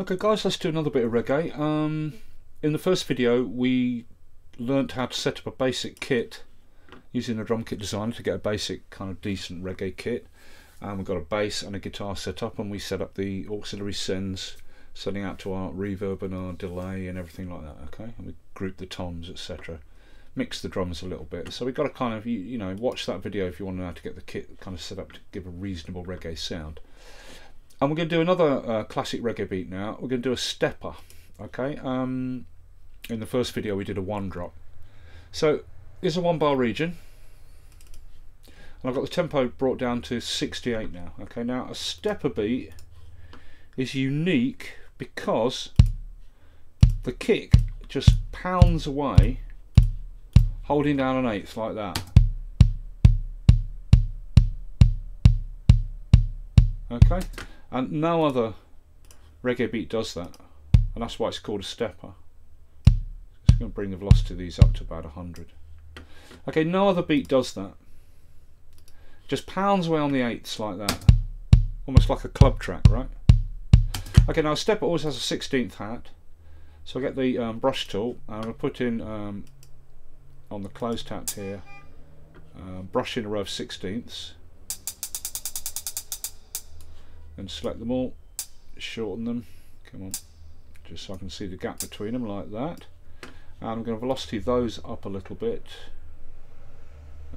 Okay guys, let's do another bit of reggae. Um, in the first video we learnt how to set up a basic kit using a drum kit designer to get a basic kind of decent reggae kit. And we've got a bass and a guitar set up and we set up the auxiliary sends sending out to our reverb and our delay and everything like that okay and we group the toms etc mix the drums a little bit so we've got to kind of you, you know watch that video if you want to know how to get the kit kind of set up to give a reasonable reggae sound and we're going to do another uh, classic reggae beat now. We're going to do a stepper okay? Um, in the first video we did a one drop. So here's a one bar region. And I've got the tempo brought down to 68 now okay? Now a stepper beat is unique because the kick just pounds away holding down an eighth like that. Okay and no other reggae beat does that. And that's why it's called a stepper. It's going to bring the velocity of these up to about 100 okay no other beat does that. Just pounds away on the eighths like that. Almost like a club track right? Okay, now a stepper always has a 16th hat. So I get the um, brush tool and I'll put in um, on the closed tap here, uh, brush in a row of 16ths. Then select them all, shorten them, come on, just so I can see the gap between them like that. And I'm going to velocity those up a little bit.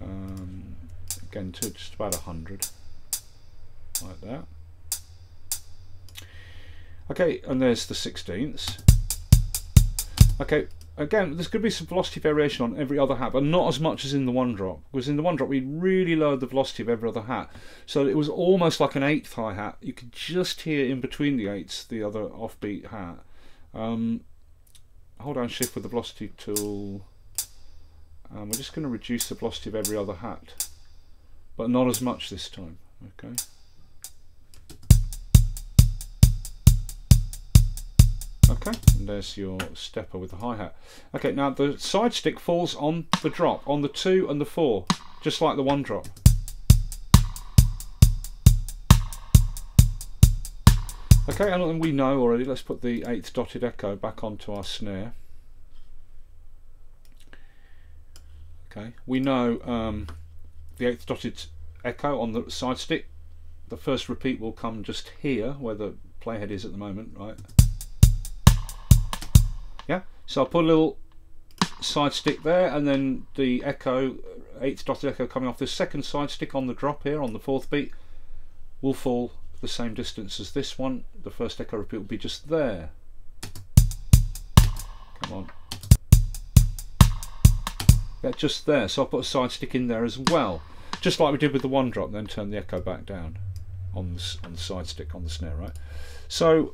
Um, again to just about a 100, like that. Okay, and there's the 16ths. Okay, again, there's going to be some velocity variation on every other hat, but not as much as in the one drop. Because in the one drop, we really lowered the velocity of every other hat. So it was almost like an eighth hi-hat. You could just hear in between the eighths the other offbeat hat. Um, hold down shift with the velocity tool. Um, we're just going to reduce the velocity of every other hat, but not as much this time. Okay. Okay, and there's your stepper with the hi-hat. Okay, now the side stick falls on the drop, on the 2 and the 4, just like the 1 drop. Okay, and we know already, let's put the 8th dotted echo back onto our snare. Okay, we know um, the 8th dotted echo on the side stick. The first repeat will come just here, where the playhead is at the moment, right? So I'll put a little side stick there and then the echo 8th dotted echo coming off this second side stick on the drop here on the fourth beat will fall the same distance as this one. The first echo repeat will be just there. Come on. Yeah just there. So I'll put a side stick in there as well. Just like we did with the one drop then turn the echo back down on the, on the side stick on the snare right? So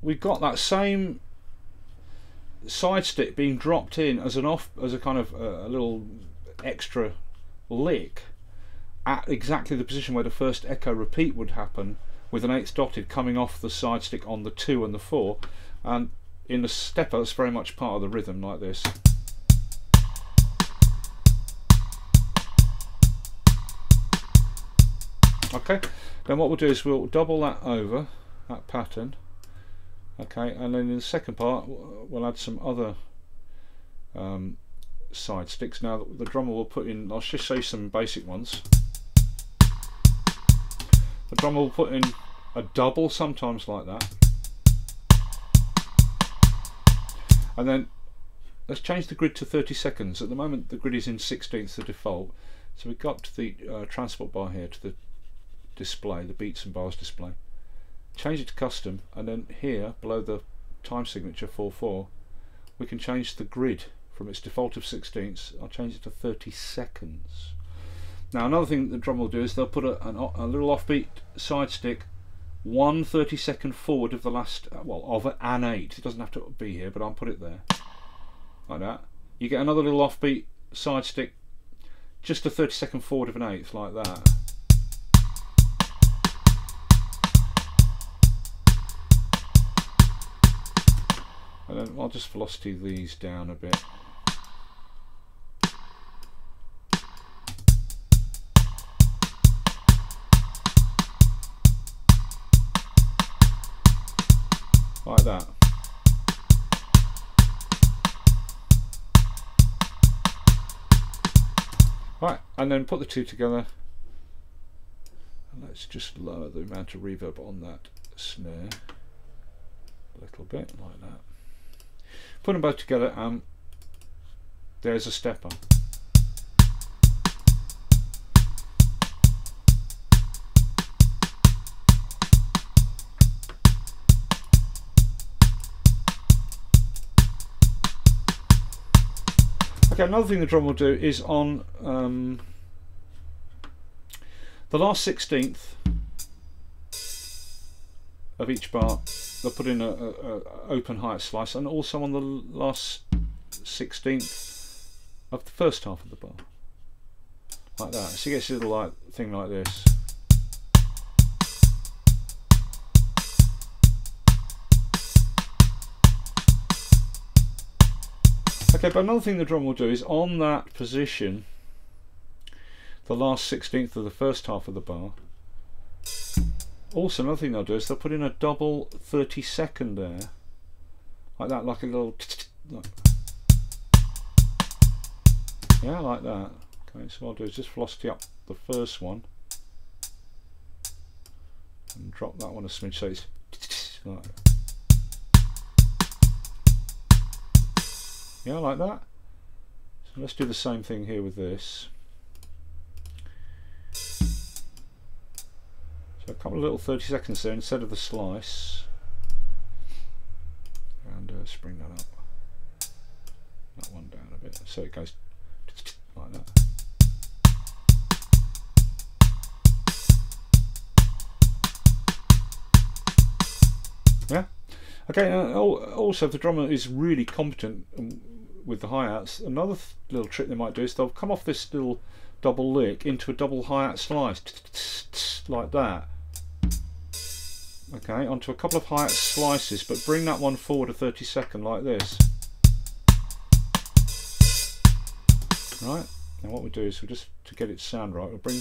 we've got that same side stick being dropped in as an off as a kind of uh, a little extra lick at exactly the position where the first echo repeat would happen with an eighth dotted coming off the side stick on the two and the four. And in the stepper that's very much part of the rhythm like this. Okay then what we'll do is we'll double that over that pattern okay and then in the second part we'll add some other um, side sticks. Now the drummer will put in I'll just show you some basic ones. The drummer will put in a double sometimes like that. And then let's change the grid to 30 seconds. At the moment the grid is in 16th the default. So we got to the uh, transport bar here to the display the beats and bars display change it to custom and then here below the time signature 44 we can change the grid from its default of 16ths I'll change it to 30 seconds. Now another thing the drum will do is they'll put a, an, a little offbeat side stick one 30 second forward of the last uh, well of an 8 it doesn't have to be here but I'll put it there. Like that. You get another little offbeat side stick just a 30 second forward of an eighth like that and then I'll just velocity these down a bit like that. Right, and then put the two together. And let's just lower the amount of reverb on that snare a little bit, like that. Put them both together and there's a stepper. Okay, another thing the drum will do is on um, the last 16th of each bar, they'll put in a, a, a open height slice and also on the last 16th of the first half of the bar. Like that. So you get a little like thing like this. Okay, but another thing the drum will do is on that position, the last 16th of the first half of the bar, also another thing they'll do is they'll put in a double 30 second there, like that, like a little, like, yeah, like that. Okay, so what I'll do is just velocity up the first one, and drop that one a smidge so it's like yeah like that. So let's do the same thing here with this couple of little 30 seconds there instead of the slice. And uh, let's that up. That one down a bit. So it goes like that. Yeah? Okay also the drummer is really competent with the hi-hats, another little trick they might do is they'll come off this little double lick into a double hi-hat slice, like that. Okay, onto a couple of hi-hat slices, but bring that one forward a 30 second like this. Right, now what we do is we just, to get it sound right, we'll bring,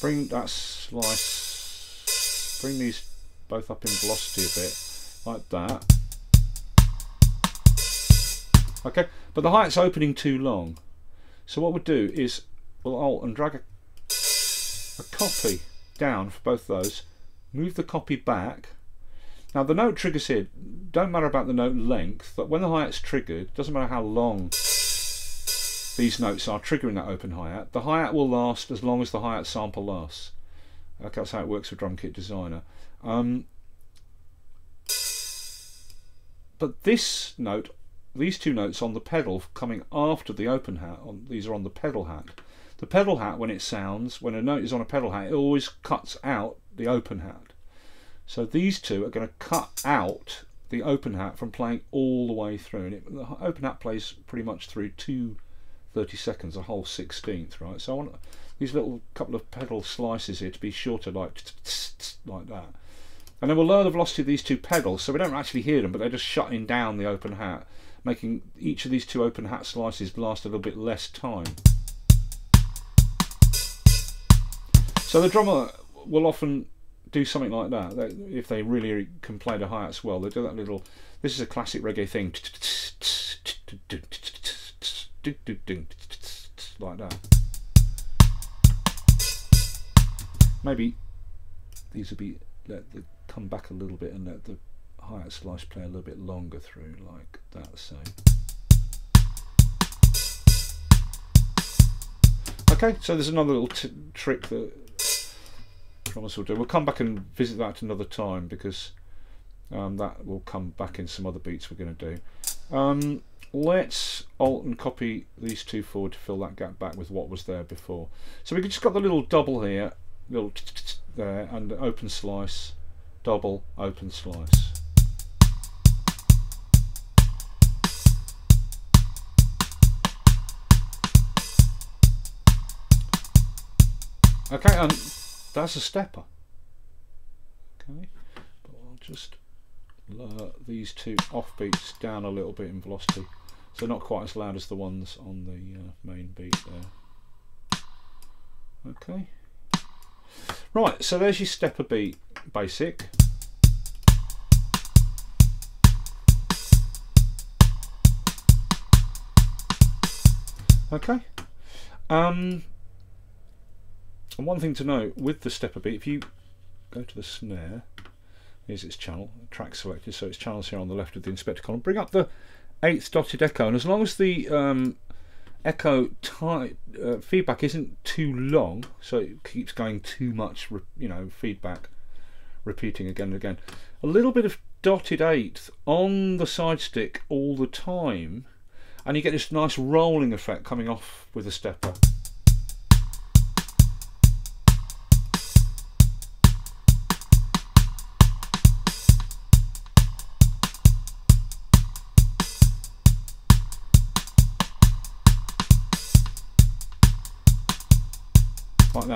bring that slice, bring these both up in velocity a bit, like that. Okay, but the hi-hat's opening too long. So what we'll do is we'll alt and drag a, a copy down for both those, move the copy back. Now the note triggers here, don't matter about the note length, but when the hi-hat's triggered, doesn't matter how long these notes are triggering that open hi-hat, the hi-hat will last as long as the hi-hat sample lasts. Okay, that's how it works with Drum Kit Designer. Um, but this note these two notes on the pedal coming after the open hat, on, these are on the pedal hat. The pedal hat, when it sounds, when a note is on a pedal hat, it always cuts out the open hat. So these two are going to cut out the open hat from playing all the way through. And it, the open hat plays pretty much through two 30 seconds, a whole 16th, right? So I want these little couple of pedal slices here to be shorter, like like that. And then we'll lower the velocity of these two pedals so we don't actually hear them, but they're just shutting down the open hat making each of these two open hat slices last a little bit less time. So the drummer will often do something like that. if they really can play the hi-hats well, they do that little. This is a classic reggae thing, like that. Maybe these would be let the come back a little bit and let the hi-hat slice play a little bit longer through like that so okay so there's another little trick that Thomas will do. We'll come back and visit that another time because um, that will come back in some other beats we're going to do. Um, let's alt and copy these two forward to fill that gap back with what was there before. So we've just got the little double here little there and open slice double open slice. Okay, and that's a stepper. Okay, but I'll just lower these two offbeats down a little bit in velocity. So not quite as loud as the ones on the uh, main beat there. Okay. Right, so there's your stepper beat basic. Okay. Um, and one thing to note with the stepper beat, if you go to the snare, here's its channel, track selected, so its channels here on the left of the inspector column. Bring up the eighth dotted echo, and as long as the um, echo uh, feedback isn't too long, so it keeps going too much, you know, feedback, repeating again and again. A little bit of dotted eighth on the side stick all the time, and you get this nice rolling effect coming off with the stepper.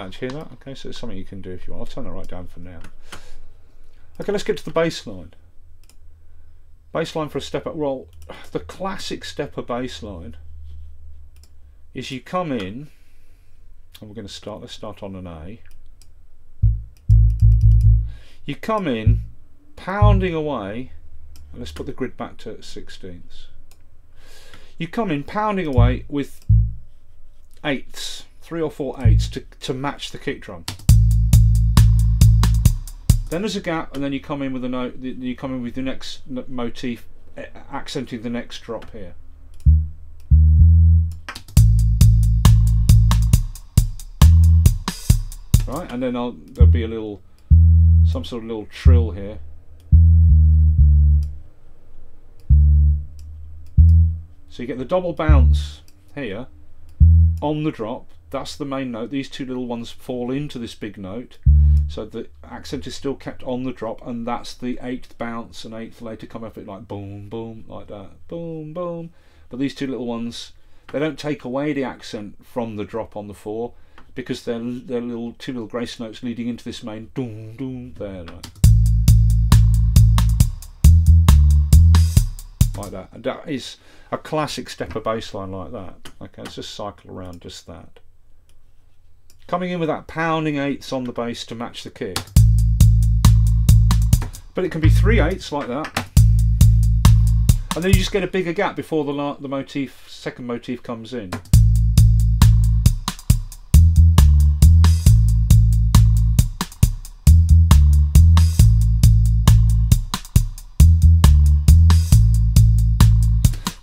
That. Hear that? Okay, so it's something you can do if you want. I'll turn that right down for now. Okay, let's get to the bass line. Bass line for a stepper. Well, the classic stepper bass line is you come in, and we're going to start, let's start on an A. You come in, pounding away, and let's put the grid back to sixteenths. You come in pounding away with eighths three or four eights to, to match the kick drum. Then there's a gap, and then you come in with a note. You come in with the next motif, accenting the next drop here. Right, and then I'll, there'll be a little, some sort of little trill here. So you get the double bounce here on the drop that's the main note. These two little ones fall into this big note. So the accent is still kept on the drop, and that's the eighth bounce and eighth later come up it like boom, boom, like that, boom, boom. But these two little ones, they don't take away the accent from the drop on the four because they're they're little two little grace notes leading into this main boom, boom there, like, like that. And that is a classic stepper bass line like that. Okay, let's just cycle around just that. Coming in with that pounding eighths on the bass to match the kick. But it can be three eighths like that. And then you just get a bigger gap before the, the motif, second motif comes in.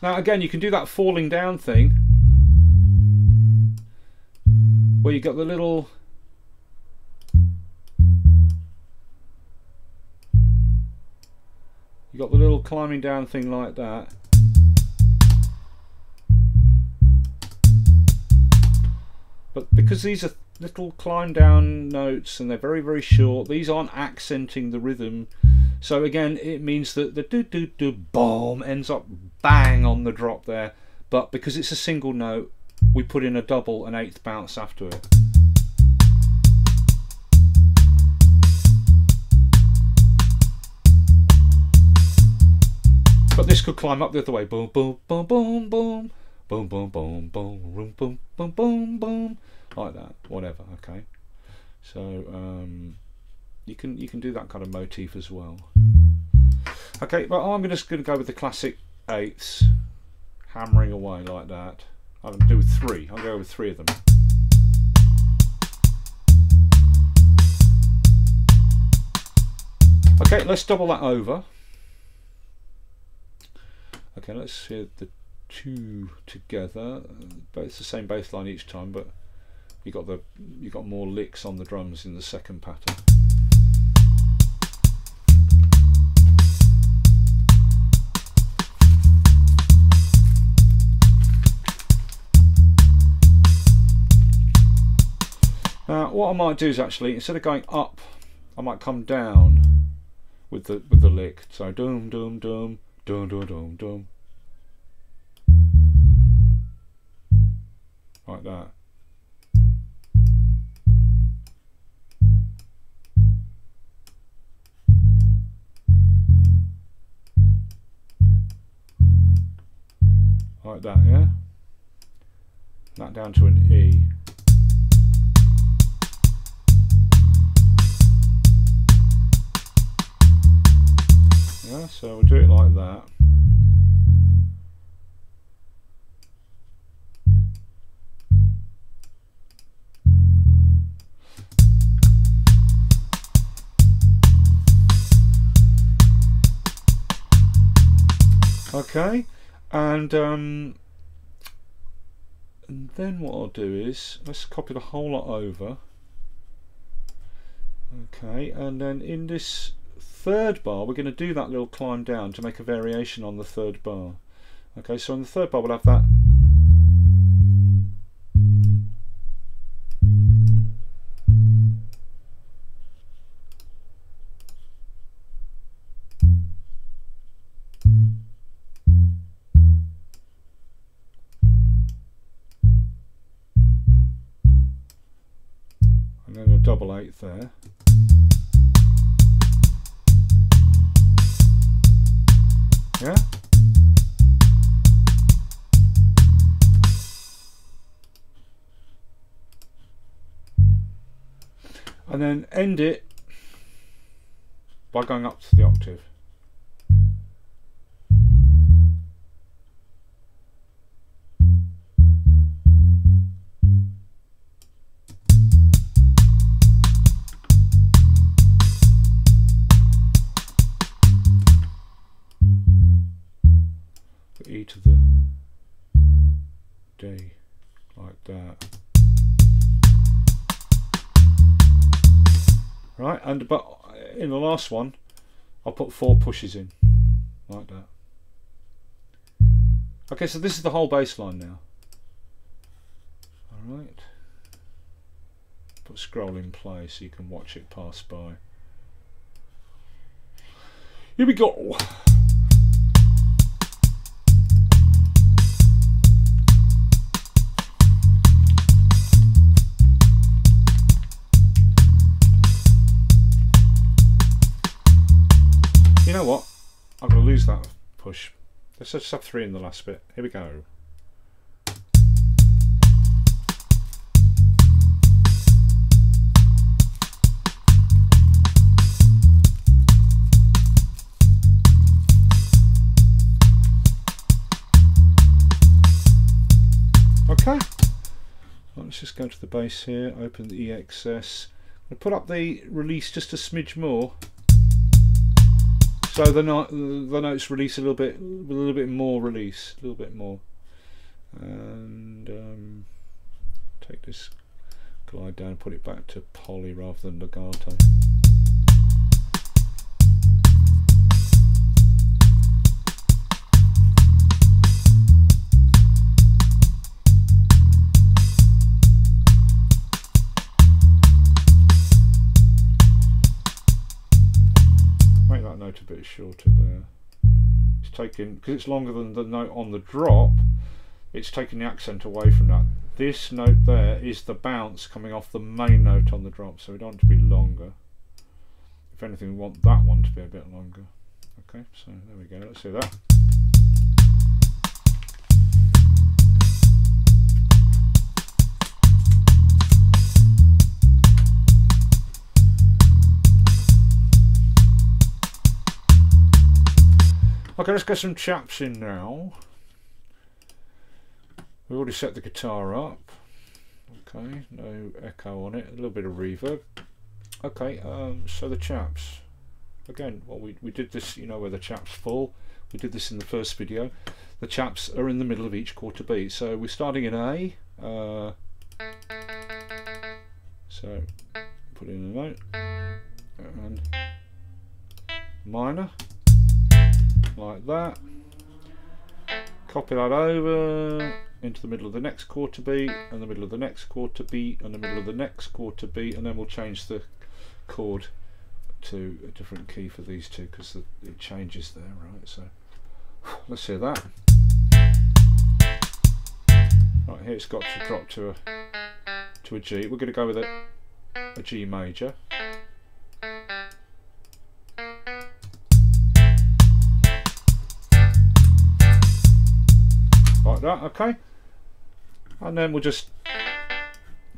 Now again, you can do that falling down thing where you got the little you got the little climbing down thing like that. But because these are little climb down notes and they're very very short these aren't accenting the rhythm. So again it means that the do do do boom ends up bang on the drop there. But because it's a single note we put in a double and eighth bounce after it. But this could climb up the other way. Boom, boom, boom, boom, boom. Boom, boom, boom, boom, boom, boom, boom, boom, boom. Like that. Whatever, okay. So um, you can you can do that kind of motif as well. Okay, but I'm just going to go with the classic eighths, hammering away like that. I'm going to do with three. I'll go with three of them. Okay, let's double that over. Okay, let's hear the two together. Both the same bass line each time, but you got the you got more licks on the drums in the second pattern. Now what I might do is actually, instead of going up, I might come down with the with the lick. So doom doom doom doom doom doom doom. Like that. Like that, yeah? That down to an E. Yeah, so we'll do it like that. okay and um, and then what I'll do is let's copy the whole lot over okay and then in this third bar, we're going to do that little climb down to make a variation on the third bar. Okay, so on the third bar, we'll have that. It by going up to the octave. In the last one, I'll put four pushes in like that. Okay, so this is the whole bass line now. All right. Put scroll in play so you can watch it pass by. Here we go. Let's just have three in the last bit. Here we go. Okay. Let's just go to the bass here, open the EXS. I'll put up the release just a smidge more. So the note the notes release a little bit, a little bit more release, a little bit more, and um, take this glide down put it back to poly rather than legato. Shorter there. It's taking because it's longer than the note on the drop. It's taking the accent away from that. This note there is the bounce coming off the main note on the drop, so we don't want to be longer. If anything, we want that one to be a bit longer. Okay, so there we go. Let's see that. Okay, let's get some chaps in now. We've already set the guitar up. Okay, no echo on it, a little bit of reverb. Okay, um, so the chaps. Again, well, we, we did this, you know, where the chaps fall. We did this in the first video. The chaps are in the middle of each quarter beat. So we're starting in A. Uh, so put in a note. And minor like that. Copy that over into the middle of the next quarter beat and the middle of the next quarter beat and the middle of the next quarter beat and then we'll change the chord to a different key for these two because it changes there right? So let's hear that. Right here it's got to drop to a to a G. We're going to go with a, a G major that, okay? And then we'll just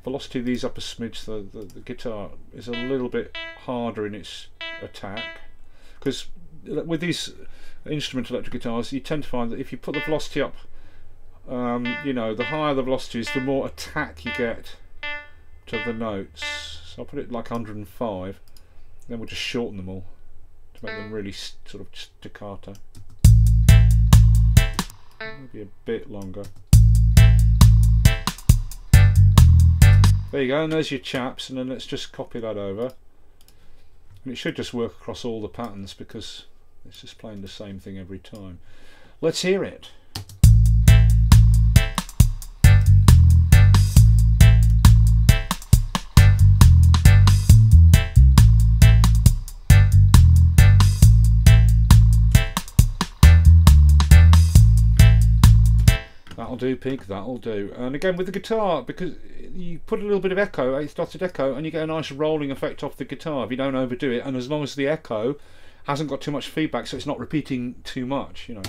velocity these up a smidge so the, the guitar is a little bit harder in its attack. Because with these instrument electric guitars you tend to find that if you put the velocity up um, you know the higher the velocity is the more attack you get to the notes. So I'll put it like 105 then we'll just shorten them all to make them really sort of staccato maybe a bit longer. There you go, and there's your chaps, and then let's just copy that over. And it should just work across all the patterns because it's just playing the same thing every time. Let's hear it. Do, pig. That'll do. And again with the guitar, because you put a little bit of echo, eighth dotted echo, and you get a nice rolling effect off the guitar if you don't overdo it. And as long as the echo hasn't got too much feedback, so it's not repeating too much, you know.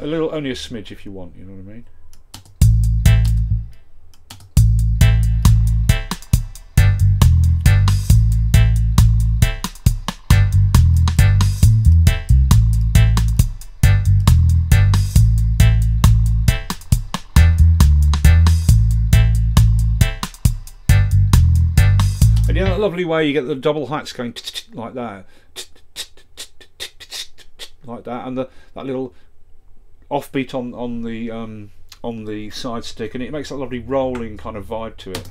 A little, only a smidge if you want. You know what I mean. Lovely way you get the double hats going like that, like that, and the that little offbeat on on the um, on the side stick, and it makes that lovely rolling kind of vibe to it.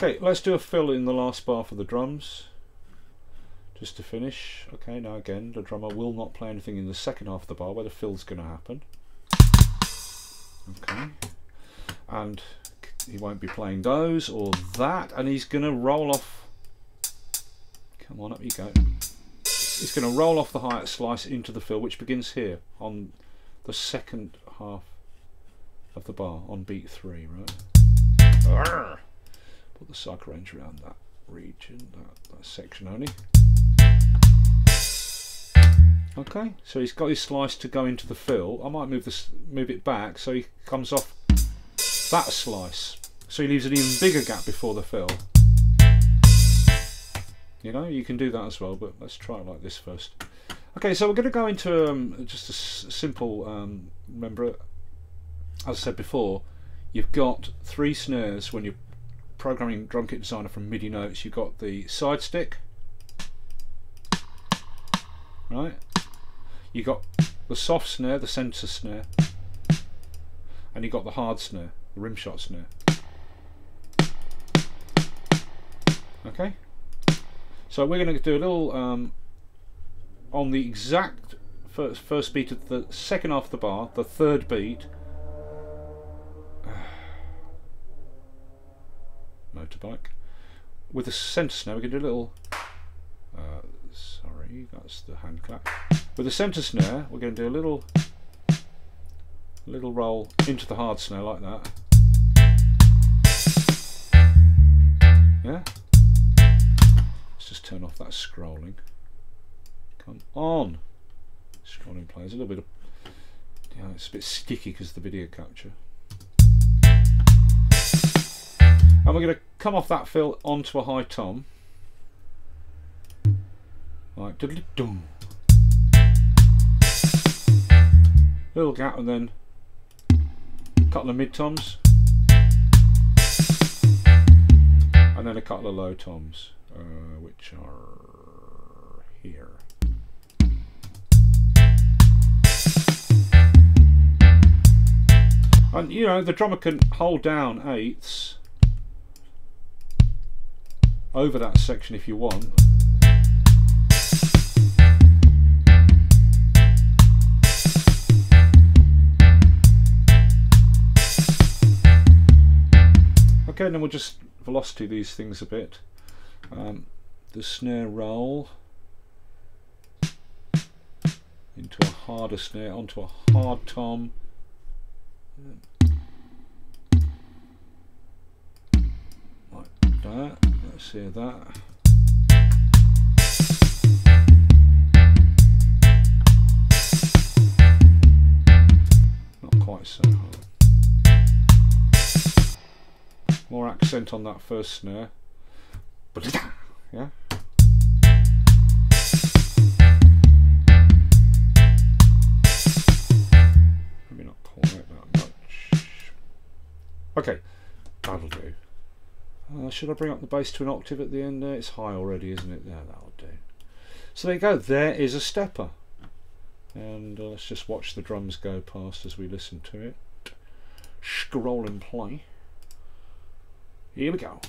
Okay, let's do a fill in the last bar for the drums. Just to finish. Okay, now again, the drummer will not play anything in the second half of the bar where the fill's going to happen. Okay. And he won't be playing those or that, and he's going to roll off. Come on, up you go. He's going to roll off the hi-hat slice into the fill, which begins here on the second half of the bar on beat three, right? Arrgh put the cycle range around that region, that, that section only. Okay, so he's got his slice to go into the fill. I might move this, move it back so he comes off that slice. So he leaves an even bigger gap before the fill. You know, you can do that as well, but let's try it like this first. Okay, so we're going to go into um, just a simple, um, remember, as I said before, you've got three snares when you're programming drum kit designer from MIDI notes, you've got the side stick, right? You've got the soft snare, the center snare, and you've got the hard snare, the rim shot snare. Okay, so we're going to do a little um, on the exact first, first beat of the second half of the bar, the third beat. Motorbike. With the centre snare, we can do a little. Uh, sorry, that's the hand clap. With the centre snare, we're going to do a little, little roll into the hard snare like that. Yeah. Let's just turn off that scrolling. Come on. Scrolling plays a little bit of. Yeah, it's a bit sticky because the video capture. And we're going to come off that fill onto a high tom. Like diddly dum. Little gap and then a couple of mid toms. And then a couple of low toms, uh, which are here. And you know, the drummer can hold down eighths over that section if you want. Okay, and then we'll just velocity these things a bit. Um, the snare roll into a harder snare, onto a hard tom. Like that let's save that. Not quite so more accent on that first snare. Yeah? Should I bring up the bass to an octave at the end there? It's high already, isn't it? There, that'll do. So there you go. There is a stepper. And uh, let's just watch the drums go past as we listen to it. Scroll and play. Here we go.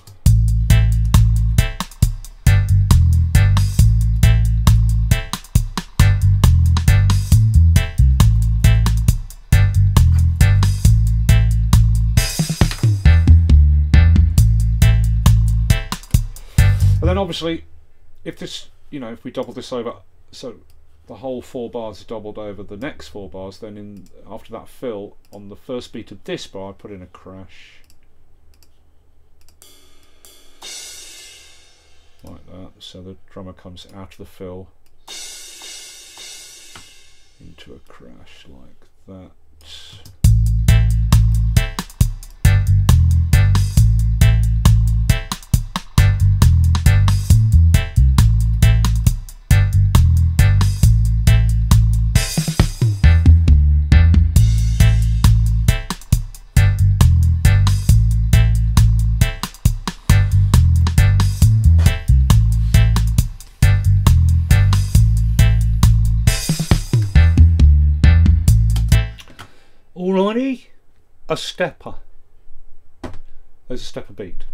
And obviously, if this, you know, if we double this over, so the whole four bars doubled over the next four bars, then in after that fill, on the first beat of this bar, I put in a crash. Like that, so the drummer comes out of the fill into a crash like that. A stepper. There's a stepper beat.